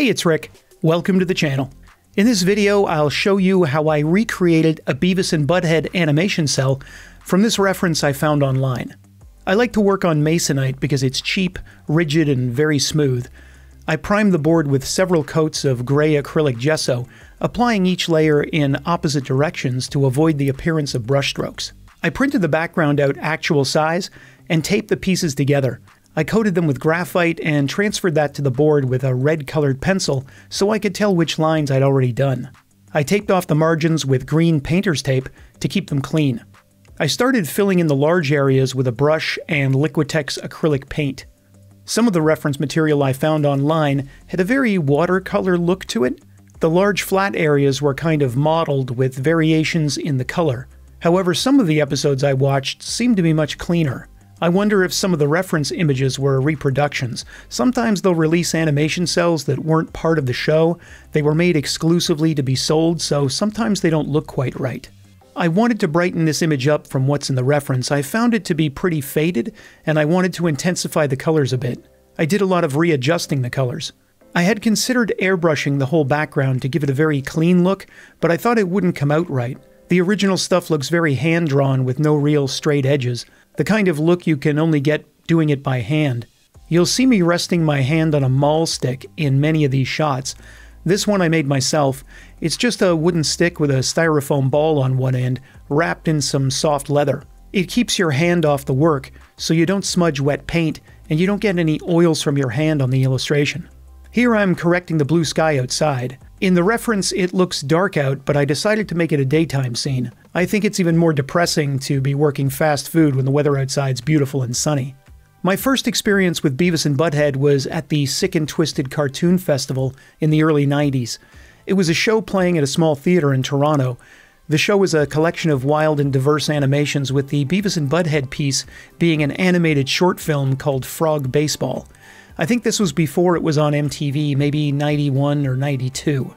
Hey, it's Rick. Welcome to the channel. In this video, I'll show you how I recreated a Beavis and Butthead animation cel from this reference I found online. I like to work on Masonite because it's cheap, rigid, and very smooth. I primed the board with several coats of gray acrylic gesso, applying each layer in opposite directions to avoid the appearance of brushstrokes. I printed the background out actual size and taped the pieces together. I coated them with graphite and transferred that to the board with a red colored pencil so I could tell which lines I'd already done. I taped off the margins with green painter's tape to keep them clean. I started filling in the large areas with a brush and Liquitex acrylic paint. Some of the reference material I found online had a very watercolor look to it. The large flat areas were kind of modeled with variations in the color. However, some of the episodes I watched seemed to be much cleaner. I wonder if some of the reference images were reproductions. Sometimes they'll release animation cels that weren't part of the show. They were made exclusively to be sold, so sometimes they don't look quite right. I wanted to brighten this image up from what's in the reference. I found it to be pretty faded, and I wanted to intensify the colors a bit. I did a lot of readjusting the colors. I had considered airbrushing the whole background to give it a very clean look, but I thought it wouldn't come out right. The original stuff looks very hand drawn with no real straight edges the kind of look you can only get doing it by hand. You'll see me resting my hand on a maul stick in many of these shots. This one I made myself. It's just a wooden stick with a styrofoam ball on one end, wrapped in some soft leather. It keeps your hand off the work, so you don't smudge wet paint and you don't get any oils from your hand on the illustration. Here I'm correcting the blue sky outside. In the reference, it looks dark out, but I decided to make it a daytime scene. I think it's even more depressing to be working fast food when the weather outside's beautiful and sunny. My first experience with Beavis and Butthead was at the Sick and Twisted Cartoon Festival in the early 90s. It was a show playing at a small theater in Toronto. The show was a collection of wild and diverse animations, with the Beavis and Butthead piece being an animated short film called Frog Baseball. I think this was before it was on MTV, maybe 91 or 92.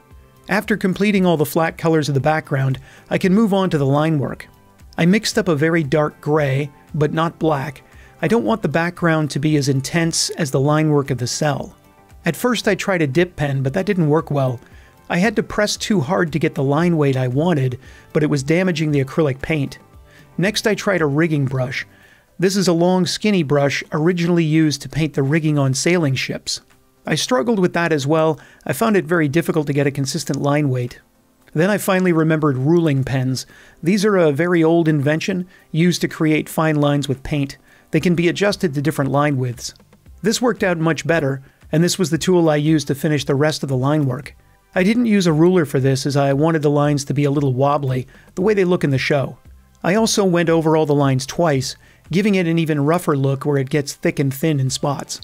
After completing all the flat colors of the background, I can move on to the line work. I mixed up a very dark gray, but not black. I don't want the background to be as intense as the line work of the cel. At first I tried a dip pen, but that didn't work well. I had to press too hard to get the line weight I wanted, but it was damaging the acrylic paint. Next I tried a rigging brush. This is a long skinny brush originally used to paint the rigging on sailing ships. I struggled with that as well. I found it very difficult to get a consistent line weight. Then I finally remembered ruling pens. These are a very old invention used to create fine lines with paint. They can be adjusted to different line widths. This worked out much better, and this was the tool I used to finish the rest of the line work. I didn't use a ruler for this as I wanted the lines to be a little wobbly, the way they look in the show. I also went over all the lines twice, giving it an even rougher look where it gets thick and thin in spots.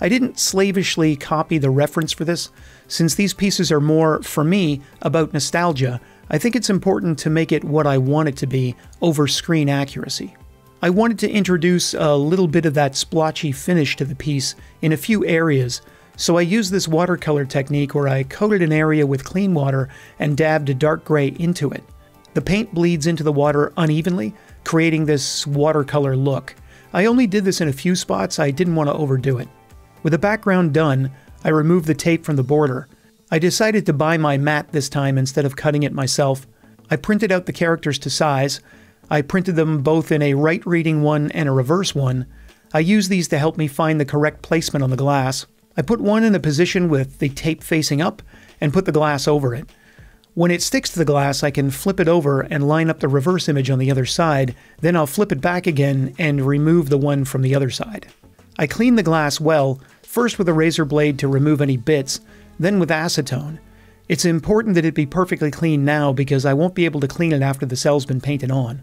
I didn't slavishly copy the reference for this. Since these pieces are more, for me, about nostalgia, I think it's important to make it what I want it to be over screen accuracy. I wanted to introduce a little bit of that splotchy finish to the piece in a few areas, so I used this watercolor technique where I coated an area with clean water and dabbed a dark gray into it. The paint bleeds into the water unevenly, creating this watercolor look. I only did this in a few spots, I didn't want to overdo it. With the background done, I removed the tape from the border. I decided to buy my mat this time instead of cutting it myself. I printed out the characters to size. I printed them both in a right reading one and a reverse one. I used these to help me find the correct placement on the glass. I put one in a position with the tape facing up and put the glass over it. When it sticks to the glass, I can flip it over and line up the reverse image on the other side, then I'll flip it back again and remove the one from the other side. I clean the glass well, first with a razor blade to remove any bits, then with acetone. It's important that it be perfectly clean now because I won't be able to clean it after the cel's been painted on.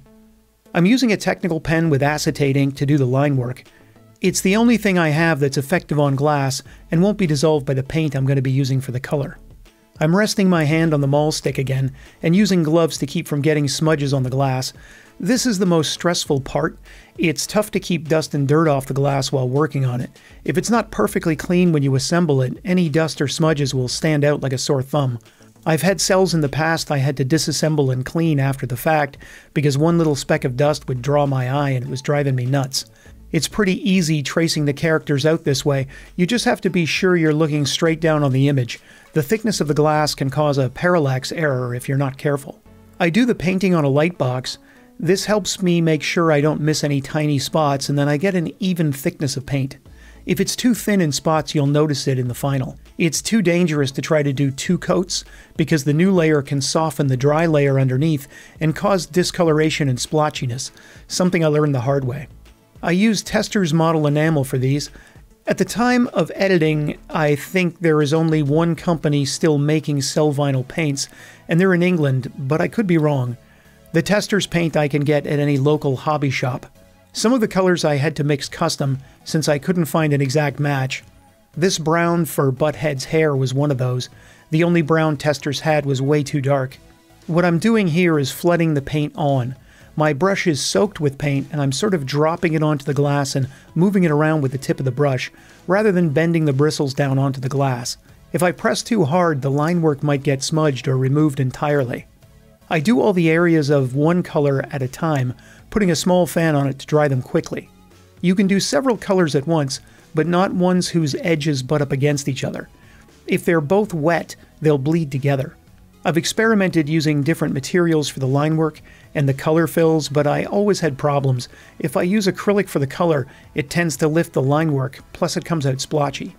I'm using a technical pen with acetate ink to do the line work. It's the only thing I have that's effective on glass and won't be dissolved by the paint I'm going to be using for the color. I'm resting my hand on the maul stick again and using gloves to keep from getting smudges on the glass. This is the most stressful part. It's tough to keep dust and dirt off the glass while working on it. If it's not perfectly clean when you assemble it, any dust or smudges will stand out like a sore thumb. I've had cels in the past I had to disassemble and clean after the fact because one little speck of dust would draw my eye and it was driving me nuts. It's pretty easy tracing the characters out this way. You just have to be sure you're looking straight down on the image. The thickness of the glass can cause a parallax error if you're not careful. I do the painting on a light box. This helps me make sure I don't miss any tiny spots and then I get an even thickness of paint. If it's too thin in spots, you'll notice it in the final. It's too dangerous to try to do two coats because the new layer can soften the dry layer underneath and cause discoloration and splotchiness, something I learned the hard way. I use Testors model enamel for these. At the time of editing, I think there is only one company still making cel vinyl paints, and they're in England, but I could be wrong. The Testors paint I can get at any local hobby shop. Some of the colors I had to mix custom since I couldn't find an exact match. This brown for Butthead's hair was one of those. The only brown Testors had was way too dark. What I'm doing here is flooding the paint on. My brush is soaked with paint and I'm sort of dropping it onto the glass and moving it around with the tip of the brush, rather than bending the bristles down onto the glass. If I press too hard, the line work might get smudged or removed entirely. I do all the areas of one color at a time, putting a small fan on it to dry them quickly. You can do several colors at once, but not ones whose edges butt up against each other. If they're both wet, they'll bleed together. I've experimented using different materials for the line work and the color fills, but I always had problems. If I use acrylic for the color, it tends to lift the line work, plus it comes out splotchy.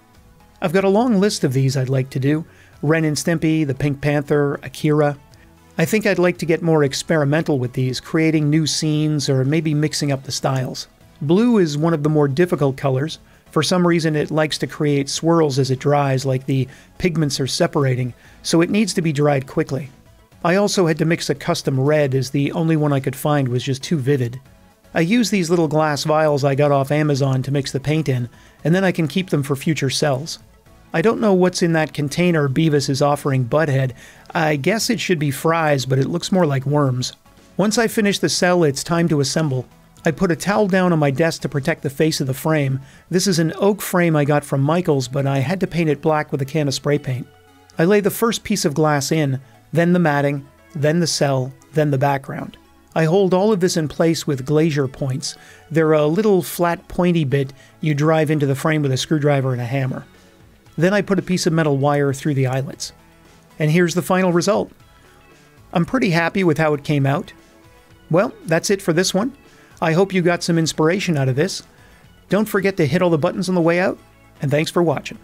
I've got a long list of these I'd like to do Ren and Stimpy, the Pink Panther, Akira, I think I'd like to get more experimental with these, creating new scenes or maybe mixing up the styles. Blue is one of the more difficult colors. For some reason, it likes to create swirls as it dries, like the pigments are separating, so it needs to be dried quickly. I also had to mix a custom red, as the only one I could find was just too vivid. I use these little glass vials I got off Amazon to mix the paint in, and then I can keep them for future cels. I don't know what's in that container Beavis is offering Butthead. I guess it should be fries, but it looks more like worms. Once I finish the cel, it's time to assemble. I put a towel down on my desk to protect the face of the frame. This is an oak frame I got from Michaels, but I had to paint it black with a can of spray paint. I lay the first piece of glass in, then the matting, then the cel, then the background. I hold all of this in place with glazier points. They're a little flat pointy bit you drive into the frame with a screwdriver and a hammer. Then I put a piece of metal wire through the eyelets. And here's the final result. I'm pretty happy with how it came out. Well, that's it for this one. I hope you got some inspiration out of this. Don't forget to hit all the buttons on the way out, and thanks for watching.